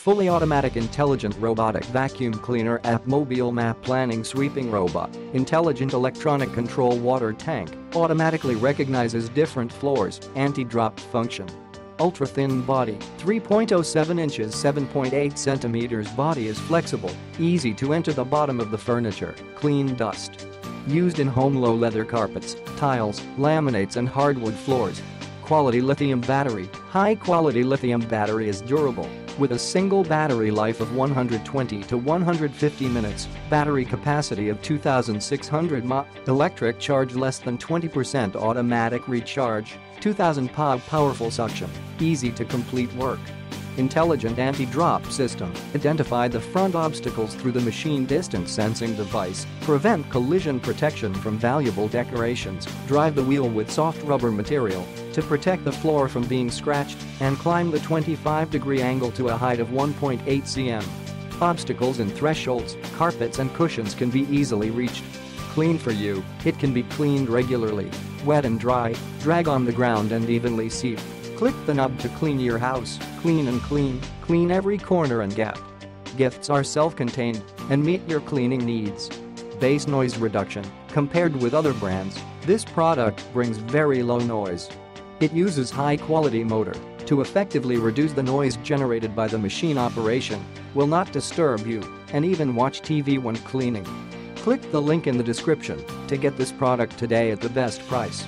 Fully automatic intelligent robotic vacuum cleaner app mobile map planning sweeping robot, intelligent electronic control water tank, automatically recognizes different floors, anti-drop function. Ultra-thin body, 3.07 inches 7.8 centimeters body is flexible, easy to enter the bottom of the furniture, clean dust. Used in home low leather carpets, tiles, laminates and hardwood floors. Quality lithium battery, high quality lithium battery is durable, with a single battery life of 120 to 150 minutes, battery capacity of 2600 mAh, electric charge less than 20% automatic recharge, 2000 POW powerful suction, easy to complete work. Intelligent anti-drop system, identify the front obstacles through the machine distance sensing device, prevent collision protection from valuable decorations, drive the wheel with soft rubber material to protect the floor from being scratched, and climb the 25 degree angle to a height of 1.8 cm. Obstacles and thresholds, carpets and cushions can be easily reached. Clean for you, it can be cleaned regularly, wet and dry, drag on the ground and evenly seep. Click the knob to clean your house, clean and clean, clean every corner and gap. Gifts are self-contained and meet your cleaning needs. Bass noise reduction, compared with other brands, this product brings very low noise. It uses high-quality motor to effectively reduce the noise generated by the machine operation, will not disturb you, and even watch TV when cleaning. Click the link in the description to get this product today at the best price.